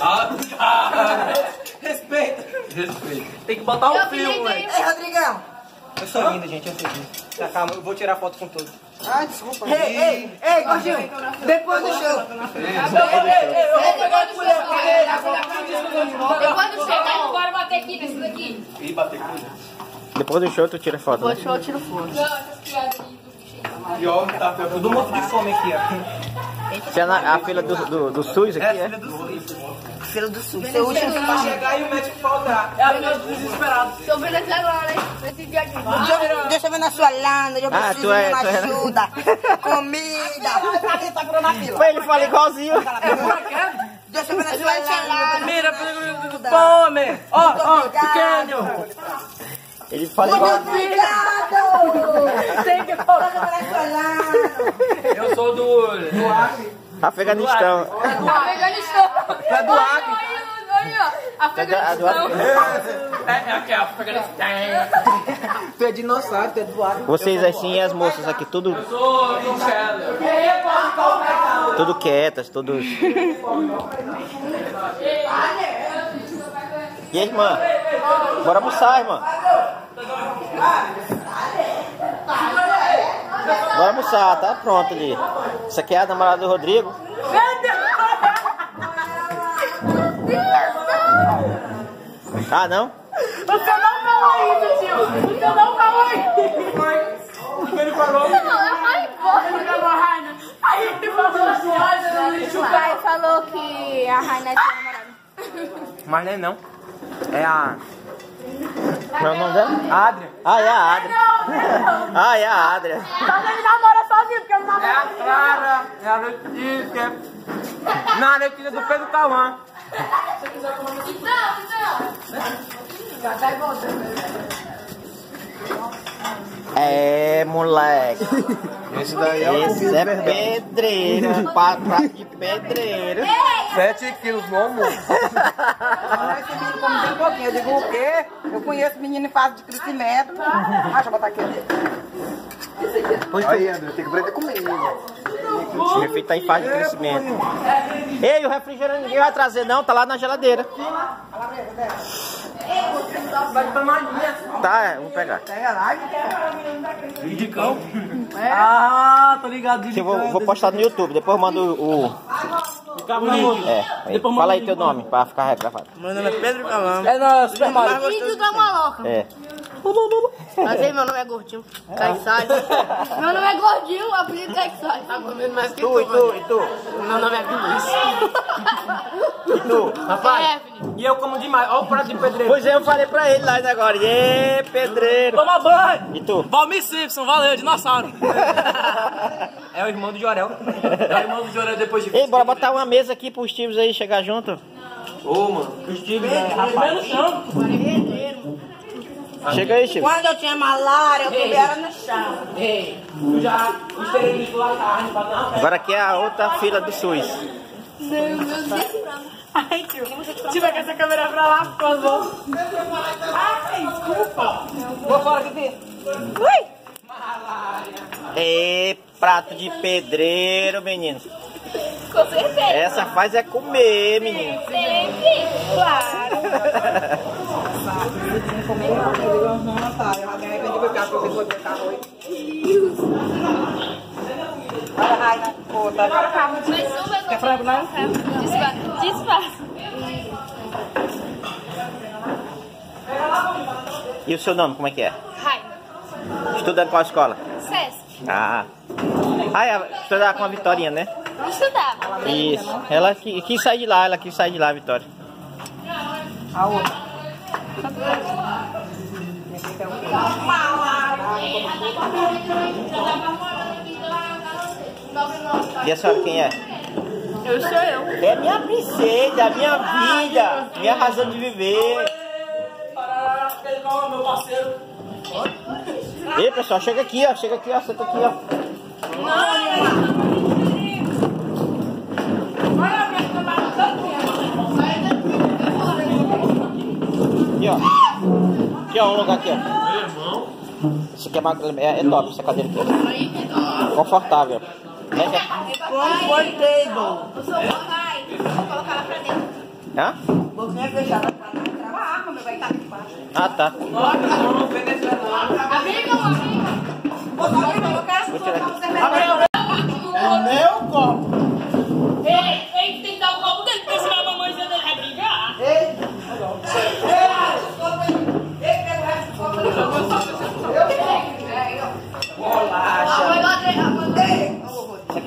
Ah, ah, respeita. Respeita. Tem que botar um filme, moleque. Ei, Rodrigão. Eu sou lindo, gente, eu sou lindo. Tá, calma, eu vou tirar foto com todos. Ai, desculpa. Ei, ei, ei, gordinho. Depois do show. Depois do show, vai embora bater aqui nesse daqui. E bater com. Depois do show tu tira foto. né? Depois do show eu tiro foto. Não, essas piadas aí do bicho E ó, tá Tudo morto de fome aqui, ó. Você é na, a fila do, do, do SUS aqui, é? Filha do Suíço. Filho do sul. Seu último Vai chegar e o médico faltar. É a filha dos desesperados. Sou venezuelana, hein? Nesse dia aqui. Deixa eu- Deixa eu ver na sua landa, eu Ah, preciso tu é- de uma é- ajuda. Comida. Tá tá a fila. Mas ele fala igualzinho. Deixa eu ver na sua landa. Mira, fome! Ó, ó, pequeno! Ele fala igual. Obrigado. Tem que Deixa eu sou do... Afeganistão. Afeganistão. É do Acre. Afeganistão. É, é aqui, a Afeganistão. Tu é dinossauro, tu é do Acre. Vocês assim e as moças aqui, tudo, Eu sou do tudo quietas, todos. E aí, irmã? Bora almoçar, irmã. Bora almoçar, tá pronto ali. Isso aqui é a namorada do Rodrigo. Ah, não? Você não falou isso, tio. Você não falou isso. Ele falou. Não, vai embora. Aí ele falou assim, olha, o pai falou que a Raina tinha namorado. Mas não é não. É a Qual é o nome dela? Adria. Ah, é a Adria. Ah, é a Adria. Só que ele namora sozinho, porque eu não É a namoro. Clara. É a Letícia. Não, a Letícia do Pedro Cauã. É, moleque. Esse daí é Esse é pedreiro, pa- prato de pedreiro. 7 quilos, meu amor. Ah, Esse menino come bem pouquinho. Eu digo o quê? Eu conheço menino em fase de crescimento. Ah, deixa eu botar aqui. Aí, André, tem que aprender comigo. Meu filho tá em fase de crescimento. Ei, o refrigerante ninguém vai trazer não, tá lá na geladeira. Tá, é, vou pegar. Indicão. Ah, tô ligado. Vou, vou postar no YouTube, depois eu mando o. É, aí. fala aí teu nome pra ficar gravado. Meu nome é Pedro Calão. É na Super Mario. Vídeo da maloca. É. Mas aí, meu nome é Gordinho. Caissai. Meu nome é Gordinho, apelido é Caissai. Tá comendo mais que Tu, e tu, e tu? Meu nome é Vinícius. E? Rapaz. E eu como demais. Olha o prato de pedreiro. Pois é, eu falei pra ele lá agora. Ê, pedreiro. Toma banho. E tu? Valmir Simpson, valeu, dinossauro. é o irmão do Jorel. É o irmão do Joré depois de... Ei, bora botar uma mesa aqui pros tios aí chegar junto. Ô, mano. Os times, né, rapaz. Chega aí, Chico. Quando eu tinha malária, eu comia ela no chão. Ei, eu já esterilizou a carne pra dar uma Agora aqui é a outra fila do SUS. Meu Deus. Ai, tio. Tira com essa câmera pra lá, por favor. Ai, desculpa. Vou fora aqui. Ui. Ê, prato de pedreiro, menino. Com certeza. Essa faz é comer, menino. Sempre. Claro. Mais uma, Quer não? Disfarça. Disfarça. E o seu nome, como é que é? Raina. Estudando qual escola? Sesc. Ah. Ah, é, estudar com a Vitorinha, né? Estudava. Isso. Ela qui- quis sair de lá, ela quis sair de lá, Vitória. A outra. E a senhora quem é? Eu sou eu. É minha princesa, minha vida, minha razão de viver. Meu parceiro. Ei, pessoal, chega aqui, ó. Chega aqui, ó. Senta aqui, ó. Aqui, ó. Aqui, ó. Um lugar aqui, ó. Esse aqui é, é, é top, essa cadeira aqui. Confortável. Né, que é? Comfortable. Eu sou o pai. Vou colocar na Hã? Boquinha fechada pra trás, trava a arma, meu vai estar aqui embaixo. Ah, tá. Não. Pode colocar, Vou tirar aqui. Meu copo. Ei, ei, tem que dar o copo dele, porque senão a dele vai brigar. Isso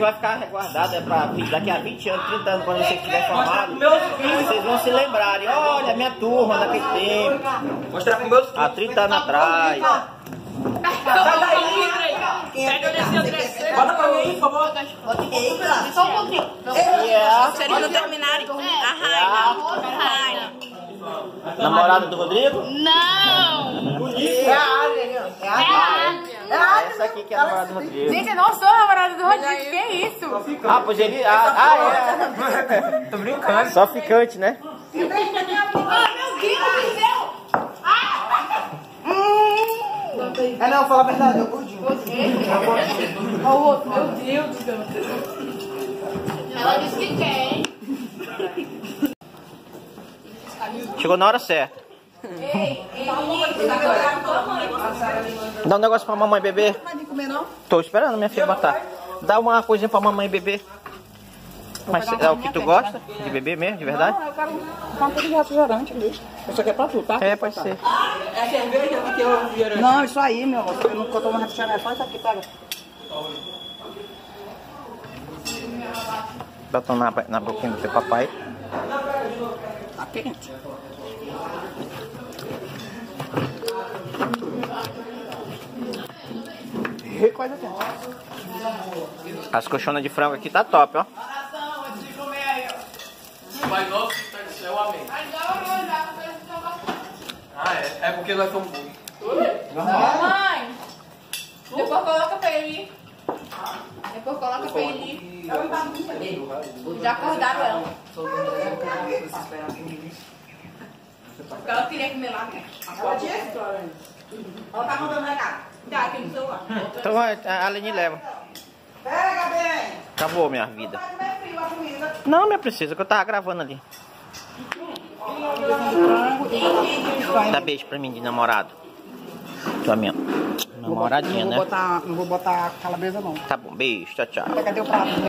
vai ficar resguardado, é pra daqui a 20 anos, 30 anos, quando você estiver formado, Meus filhos. vocês vão se lembrarem, olha, minha turma daquele tempo, Mostrar pro meus há 30 anos atrás. Sai daí. Pega desse outro terceiro. Bota pra mim aí, por favor. Só um pouquinho. É Se eles não terminarem, a Raina. Raina. a namorada do Rodrigo? Não! É a ó. É a área. É essa aqui que é a namorada do Rodrigo. Gente, eu não sou a namorada do Rodrigo, que é isso? Ah, pois ele. Ah, ah é. Tô brincando. Só ficante, né? Ah, meu Deus do céu! É não, fala a verdade, eu gordinho. Olha o outro, meu Deus do céu. Ela disse que quer, hein? Chegou na hora certa. Dá um negócio pra mamãe beber. Tô esperando minha filha botar. Dá uma coisinha pra mamãe beber. Mas é o que tu gosta de beber mesmo, de verdade? Não, eu quero um pouco de refrigerante ali. Isso aqui é pra tu, tá? É, pode ser. É cerveja porque eu refrigerante. Não, isso aí, meu amor. Eu não tô tomando refrigerante. Só isso aqui, pega. Bota na, na boquinha do teu papai. Tá quente. Coisa quente. As colchonas de frango aqui tá top, ó. Ah, é? É porque nós somos burros. Mãe! Depois coloca pra ele. Depois coloca pra ele. Já acordaram ela. Porque ela queria comer lá, né? Ela tinha Ela tá mandando recado. Tá, aqui no celular. Então vai, a Aline leva. Pega bem. Acabou minha vida. Não, minha princesa, que eu tava gravando ali. Dá beijo pra mim de namorado. Tua minha namoradinha, Não né? botar, não vou botar calabresa, não. Tá bom, beijo, tchau, tchau. Cadê o prato?